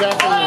exactly.